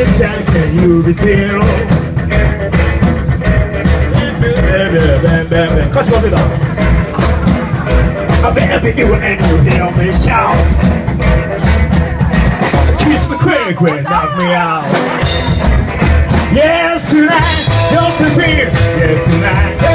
Can you be zero. 歌詞忘れた。I bet you and you hear me shout. Kiss me quick, quick, knock me out. Yes, tonight, just a beer. Yes, tonight.